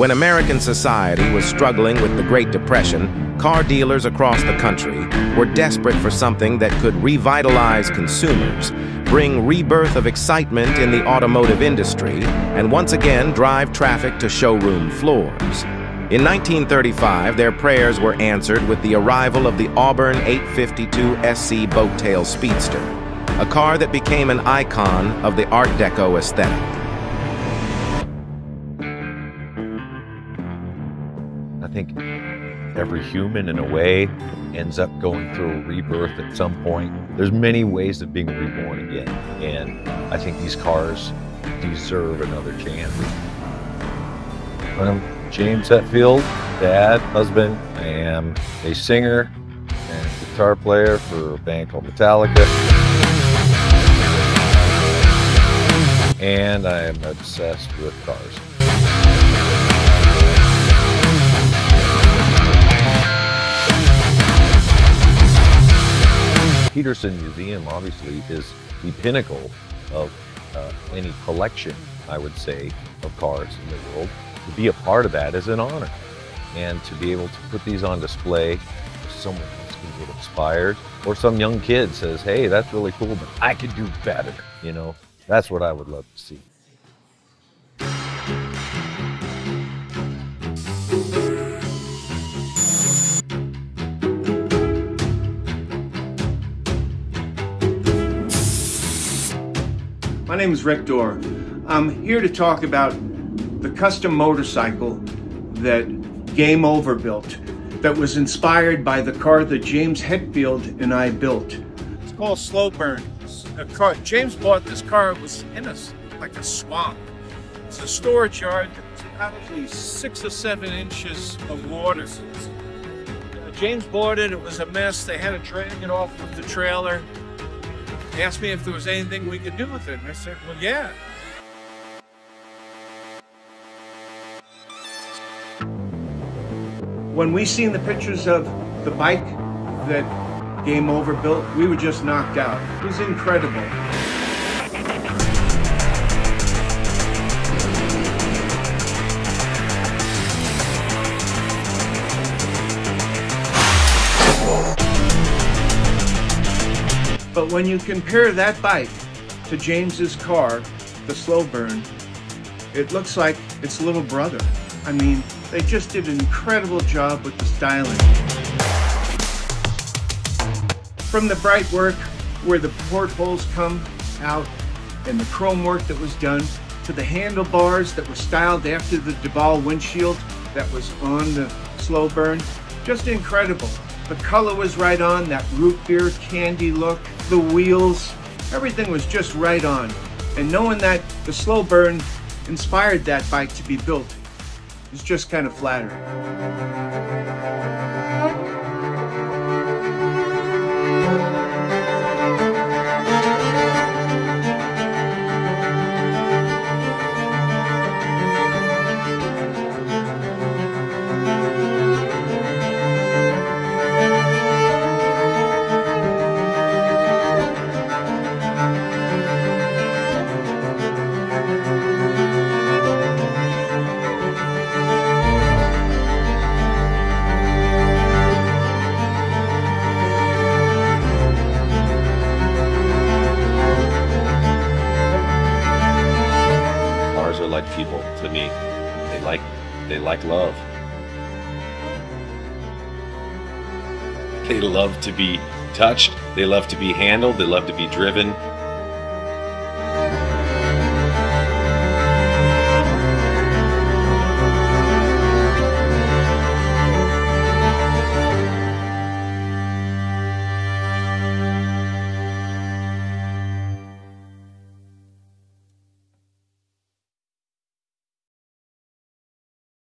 When American society was struggling with the Great Depression, car dealers across the country were desperate for something that could revitalize consumers, bring rebirth of excitement in the automotive industry, and once again drive traffic to showroom floors. In 1935, their prayers were answered with the arrival of the Auburn 852 SC Boattail Speedster, a car that became an icon of the Art Deco aesthetic. I think every human, in a way, ends up going through a rebirth at some point. There's many ways of being reborn again, and I think these cars deserve another chance. I'm James Hetfield, dad, husband. I am a singer and guitar player for a band called Metallica. And I am obsessed with cars. Petersen Museum obviously is the pinnacle of uh, any collection, I would say, of cars in the world. To be a part of that is an honor. And to be able to put these on display, someone else can get inspired, or some young kid says, hey, that's really cool, but I could do better. You know, that's what I would love to see. My name is Rick Dore. I'm here to talk about the custom motorcycle that Game Over built that was inspired by the car that James Hetfield and I built. It's called Slow Burn. Car, James bought this car, it was in a, like a swamp. It's a storage yard, it's probably six or seven inches of water. Uh, James bought it, it was a mess. They had to drag it off of the trailer asked me if there was anything we could do with it. And I said, well, yeah. When we seen the pictures of the bike that Game Over built, we were just knocked out. It was incredible. But when you compare that bike to James's car, the slow burn, it looks like its little brother. I mean, they just did an incredible job with the styling. From the bright work where the portholes come out and the chrome work that was done to the handlebars that were styled after the Duvall windshield that was on the slow burn, just incredible. The color was right on, that root beer candy look, the wheels, everything was just right on. And knowing that the slow burn inspired that bike to be built is just kind of flattering. They like love. They love to be touched. They love to be handled. They love to be driven.